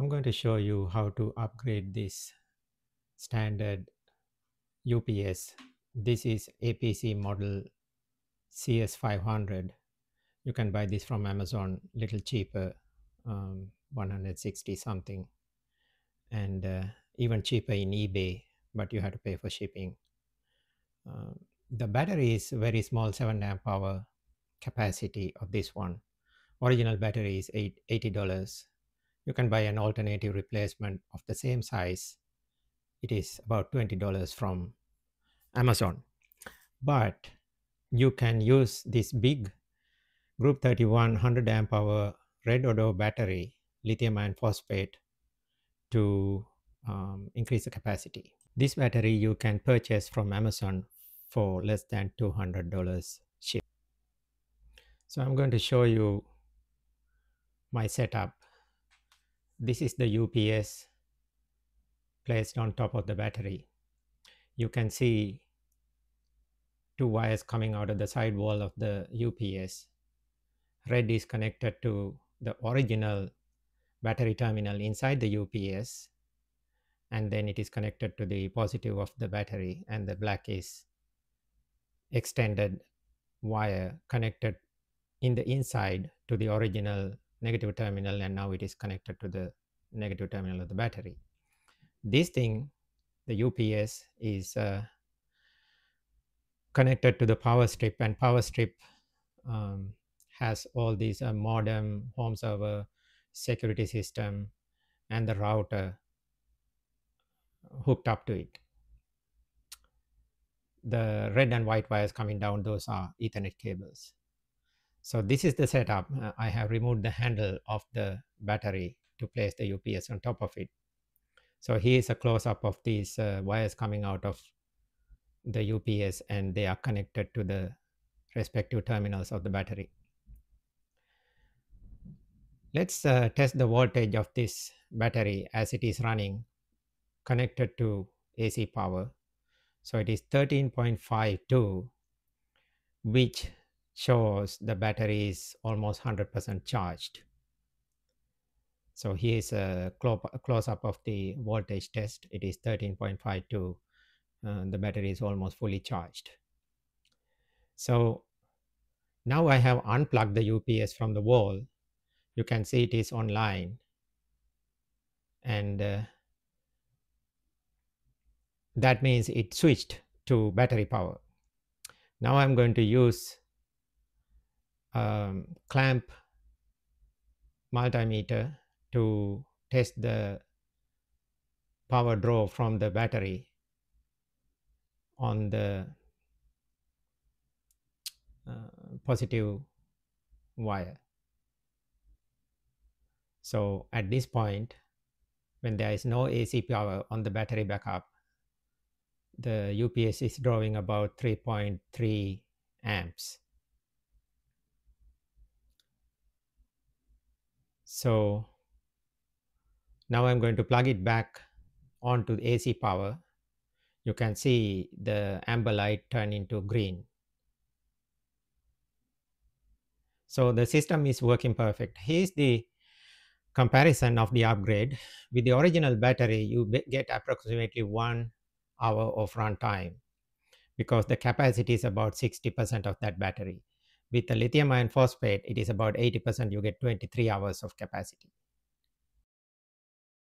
I'm going to show you how to upgrade this standard UPS. This is APC model CS500. You can buy this from Amazon, little cheaper, um, 160 something, and uh, even cheaper in eBay, but you have to pay for shipping. Um, the battery is very small, 7 amp hour capacity of this one. Original battery is $80 you can buy an alternative replacement of the same size. It is about $20 from Amazon. But you can use this big Group 31 100 amp hour red Redodo battery, lithium iron phosphate, to um, increase the capacity. This battery you can purchase from Amazon for less than $200 ship. So I'm going to show you my setup this is the UPS placed on top of the battery. You can see two wires coming out of the side wall of the UPS. Red is connected to the original battery terminal inside the UPS and then it is connected to the positive of the battery and the black is extended wire connected in the inside to the original negative terminal and now it is connected to the negative terminal of the battery. This thing, the UPS, is uh, connected to the power strip and power strip um, has all these uh, modem, home server, security system, and the router hooked up to it. The red and white wires coming down, those are Ethernet cables. So this is the setup. Uh, I have removed the handle of the battery to place the UPS on top of it. So here is a close-up of these uh, wires coming out of the UPS and they are connected to the respective terminals of the battery. Let's uh, test the voltage of this battery as it is running connected to AC power. So it is 13.52 which shows the battery is almost 100% charged. So here's a close-up of the voltage test. It is 13.52. Uh, the battery is almost fully charged. So now I have unplugged the UPS from the wall. You can see it is online. And uh, that means it switched to battery power. Now I'm going to use um, clamp multimeter to test the power draw from the battery on the uh, positive wire. So at this point, when there is no AC power on the battery backup, the UPS is drawing about 3.3 amps. So now I'm going to plug it back onto the AC power. You can see the amber light turn into green. So the system is working perfect. Here's the comparison of the upgrade. With the original battery, you get approximately one hour of runtime because the capacity is about 60% of that battery. With the lithium iron phosphate, it is about 80%, you get 23 hours of capacity.